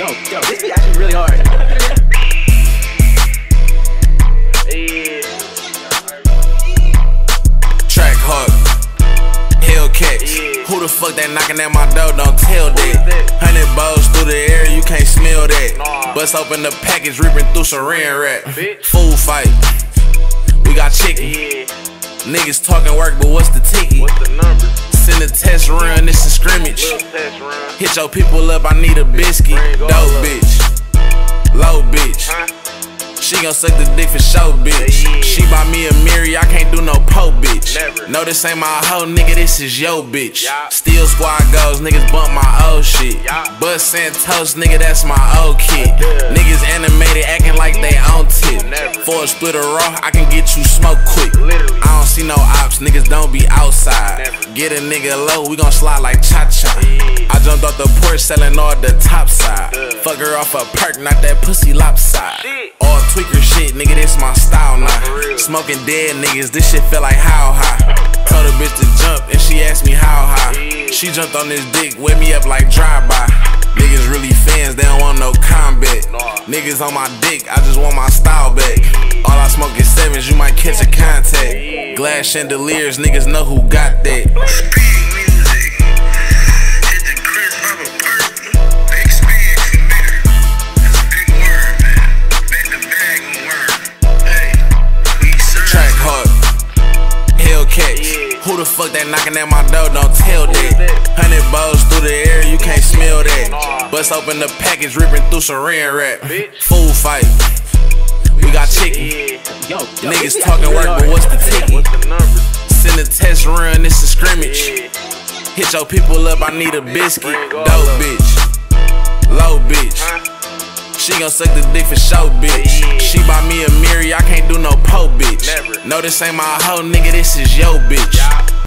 Yo, yo, this be actually really hard. Track hard. Hellcats. Who the fuck that knocking at my door? Don't tell that. Hundred balls through the air, you can't smell that. Bust open the package, ripping through some rain rap. Food fight. We got chicken. Niggas talking work, but what's the ticket? What's the number? Send the test run, this is scrimmage. Little test run. Hit your people up, I need a biscuit. Dope bitch. Low bitch. She gon' suck the dick for show, bitch. She buy me Amiri, I can't do no po, bitch. No, this ain't my hoe, nigga, this is yo, bitch. Still squad goes, niggas bump my old shit. Bust Santos, nigga, that's my old kid. Niggas animated, acting like they on tip. For a splitter raw, I can get you smoke quick. Ops, be outside. Get a nigga low, we gon' slide like cha cha. I jumped off the porch selling all the top side. Fuck her off a perk, not that pussy lopside. All tweaker shit, nigga, this my style now. Smoking dead niggas, this shit feel like how high. Told a bitch to jump and she asked me how high. She jumped on this dick, wet me up like drive by. Niggas really fans, they don't want no combat. Niggas on my dick, I just want my style back. All I smoke is sevens, you might catch a contact. Glass chandeliers, niggas know who got that. Who the fuck that knocking at my door? Don't tell that. Hundred balls through the air, you can't smell that. Bust open the package, ripping through some rain rap. Bitch. Food fight. Chicken. Yo, yo, Niggas talking work, but what's the ticket? Send a test run, it's a scrimmage. Hit your people up, I need a biscuit. Dope bitch. Low bitch. She gon' suck the dick for show, bitch. She buy me a Miri, I can't do no po, bitch. Never. No, this ain't my hoe, nigga, this is yo, bitch.